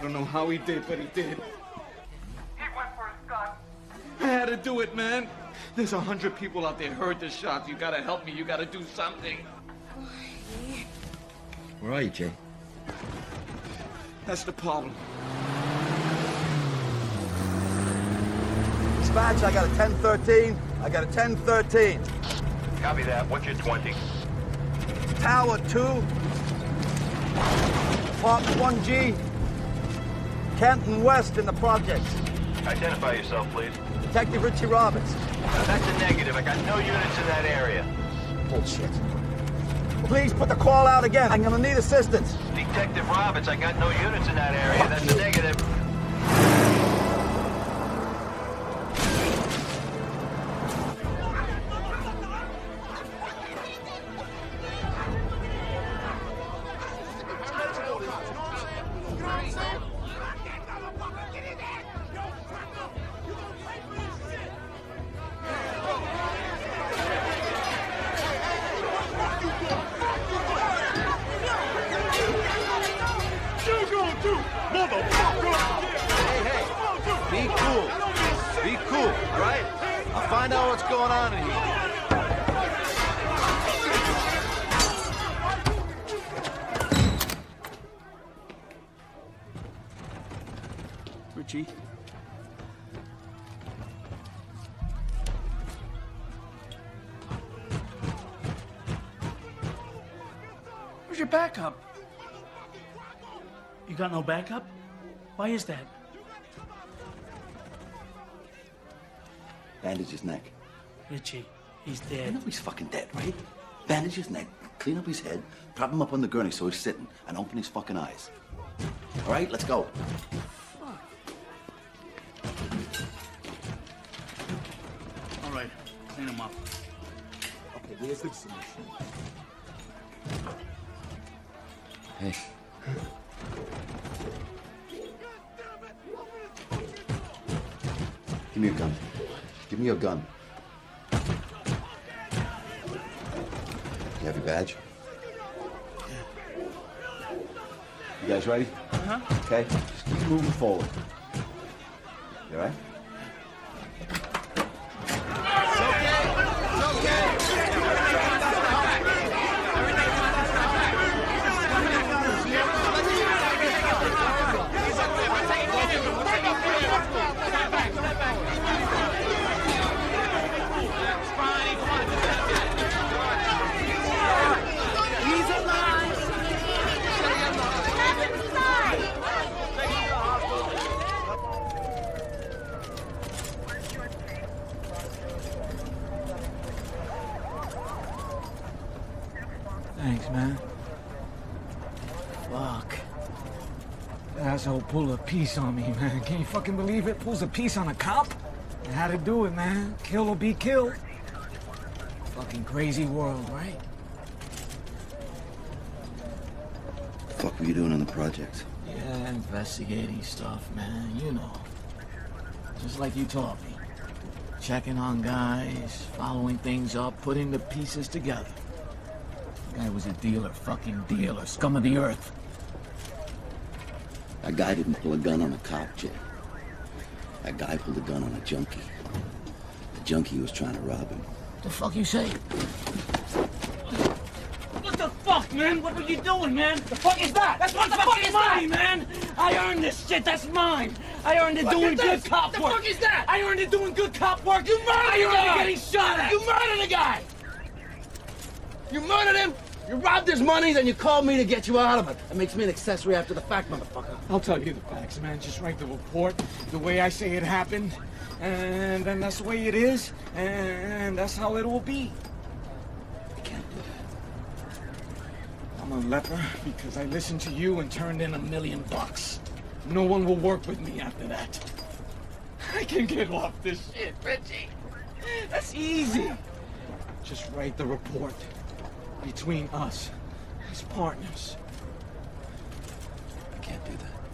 I don't know how he did, but he did. He went for his gun. I had to do it, man. There's a hundred people out there heard the shots. You gotta help me. You gotta do something. Where are you, Jay? That's the problem. Dispatch, I got a 1013. I got a 1013. Copy that. What's your 20? Tower 2. Apartment 1G. Canton West in the projects. Identify yourself, please. Detective Richie Roberts. Now, that's a negative. I got no units in that area. Bullshit. Please put the call out again. I'm gonna need assistance. Detective Roberts, I got no units in that area. That's a negative. Find out what's going on in here. Richie. Where's your backup? You got no backup? Why is that? Bandage his neck. Richie, he's I dead. know he's fucking dead, right? Bandage his neck, clean up his head, prop him up on the gurney so he's sitting, and open his fucking eyes. All right, let's go. All right, clean him up. Okay, where's the solution? Hey. Give me your gun. Give me your gun. You have your badge? You guys ready? Uh-huh. Okay, just keep moving forward. You all right? Thanks, man. Fuck. That asshole pulled a piece on me, man. Can you fucking believe it? Pulls a piece on a cop? I had to do it, man. Kill or be killed. Fucking crazy world, right? fuck were you doing on the project? Yeah, investigating stuff, man. You know. Just like you taught me. Checking on guys, following things up, putting the pieces together. Guy was a dealer, fucking dealer, scum of the earth. That guy didn't pull a gun on a cop, Jay. That guy pulled a gun on a junkie. The junkie was trying to rob him. The fuck you say? What the fuck, man? What were you doing, man? The fuck is that? That's what the fuck is money, man. I earned this shit. That's mine. I earned it Look doing at good this. cop The work. fuck is that? I earned it doing good cop work. You murdered I the earned guy. it getting shot at. You murdered the guy. You murdered him, you robbed his money, then you called me to get you out of it. That makes me an accessory after the fact, motherfucker. I'll tell you the facts, man. Just write the report the way I say it happened. And then that's the way it is. And that's how it will be. I can't do that. I'm a leper because I listened to you and turned in a million bucks. No one will work with me after that. I can get off this shit, Richie. That's easy. Just write the report between us as partners. I can't do that.